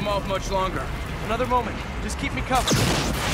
them off much longer. Another moment. Just keep me covered.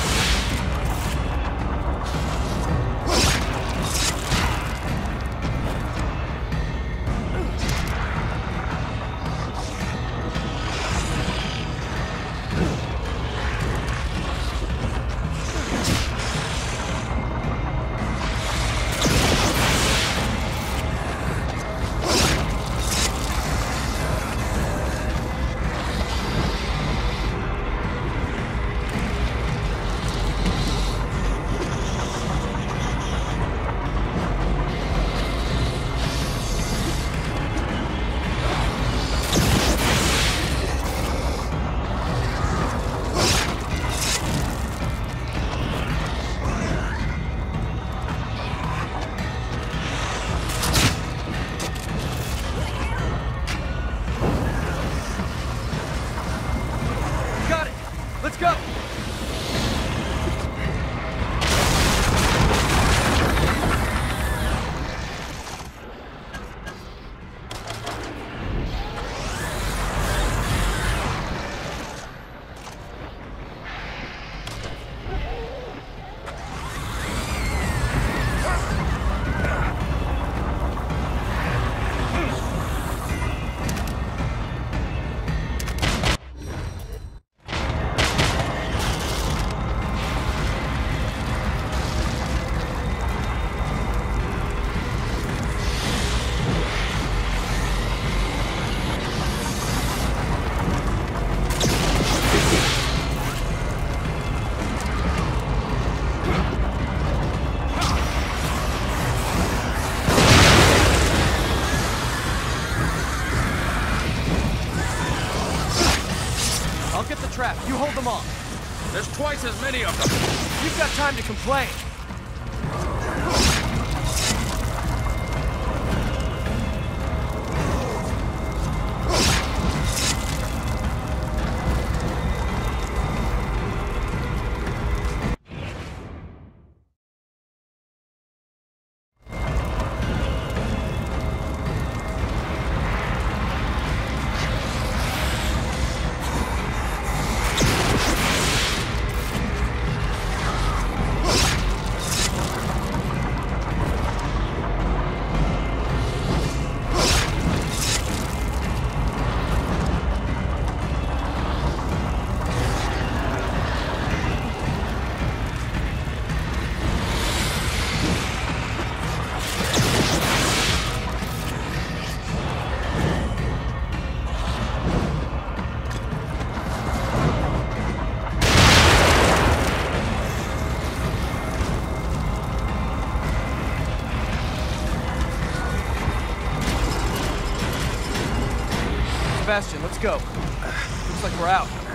I'll get the trap. You hold them off. There's twice as many of them. You've got time to complain. Let's go. Looks like we're out.